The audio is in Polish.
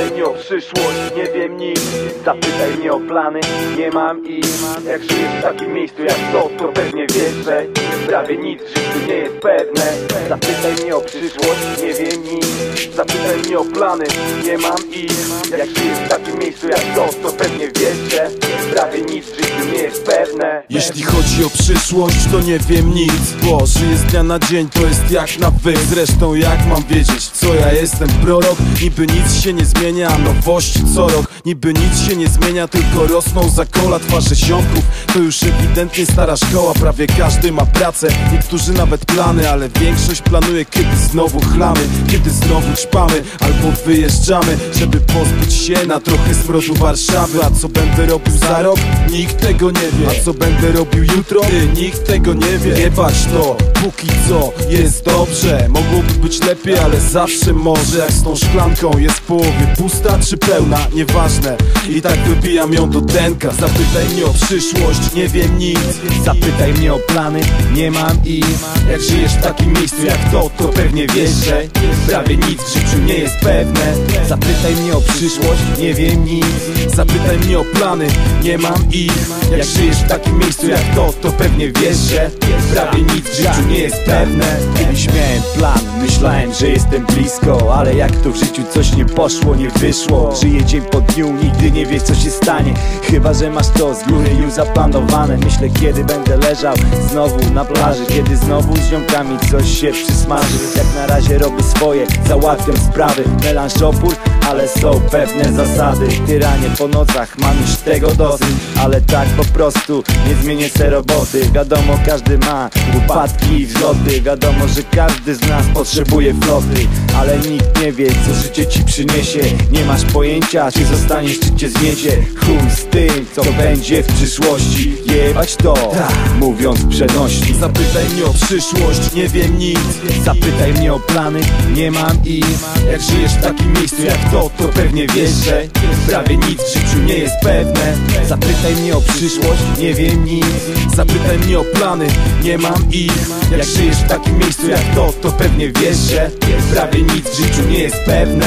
Zapytaj mnie o przyszłość, nie wiem nic. Zapytaj mnie o plany, nie mam ich. Jak żyjesz w takim miejscu jak to, to pewnie wiesz, że Prawie nic w życiu nie jest pewne. Zapytaj mnie o przyszłość, nie wiem nic. Zapytaj mnie o plany, nie mam ich. Jak żyjesz w takim miejscu jak to, to pewnie wiesz, że Prawie nic w życiu nie jest pewne. Jeśli chodzi o przyszłość, to nie wiem nic Bo żyję z dnia na dzień, to jest jak na wy Zresztą jak mam wiedzieć, co ja jestem? Prorok? Niby nic się nie zmienia, nowości co rok? Niby nic się nie zmienia, tylko rosną za kola twarze ziomków. To już ewidentnie stara szkoła, prawie każdy ma pracę. Niektórzy nawet plany, ale większość planuje kiedy znowu chlamy Kiedy znowu ćpamy, albo wyjeżdżamy Żeby pozbyć się na trochę smrodu Warszawy. A co będę robił za rok? Nikt tego nie wie. A co będę robił jutro? Ty, nikt tego nie wie. Nie bać to, póki co jest dobrze. Mogłoby być lepiej, ale zawsze może. Jak z tą szklanką jest w połowie pusta czy pełna? Nieważne. I tak wybijam ją do denka. Zapytaj mnie o przyszłość, nie wiem nic. Zapytaj mnie o plany, nie mam i Jak żyjesz w takim miejscu jak to, to pewnie wiesz, że Prawie nic w życiu nie jest pewne. Zapytaj mnie o przyszłość, nie wiem nic. Zapytaj mnie o plany, nie mam ich. Jak żyjesz w takim miejscu jak to, to pewnie wiesz, że Prawie nic w życiu nie jest pewne. Kiedyś miałem plan, myślałem, że jestem blisko Ale jak to w życiu coś nie poszło, nie wyszło. Żyję dzień po dniu, nigdy nie wiesz co się stanie. Chyba, że masz to z góry już zaplanowane. Myślę kiedy będę leżał znowu na plaży Kiedy znowu z ziomkami coś się przysmaży. Jak na razie robię swoje, załatwiam sprawy. Melanż opór, ale są pewne zasady. Tyranie po nocach, mam już tego dosyć. Ale tak po prostu nie zmienię se roboty. Wiadomo każdy ma upadki i wzloty Wiadomo, że każdy z nas potrzebuje floty Ale nikt nie wie co życie ci przyniesie. Nie masz pojęcia czy zostaniesz czy cię zmiecie Chuj z tym co będzie w przyszłości. Jebać to, mówiąc przenośni. Zapytaj mnie o przyszłość, nie wiem nic. Zapytaj mnie o plany, nie mam ich. Jak żyjesz w takim miejscu jak to, to pewnie wiesz, że Prawie nic w życiu nie jest pewne. Zapytaj mnie o przyszłość, nie wiem nic Zapytaj mnie o plany, nie mam ich. Jak żyjesz w takim miejscu jak to, to pewnie wiesz, że Prawie nic w życiu nie jest pewne